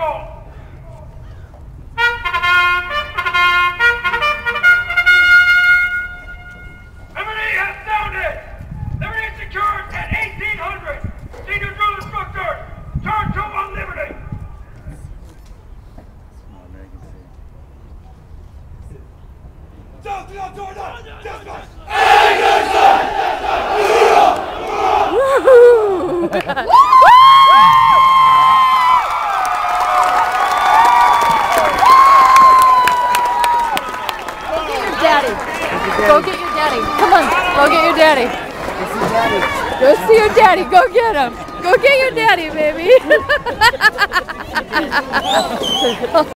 call. Liberty has sounded. Liberty secured at 1800. Senior drill instructor, turn to on Liberty. daddy. Go get your daddy. Come on, go get your daddy. Go see your daddy. Go get him. Go get your daddy, baby.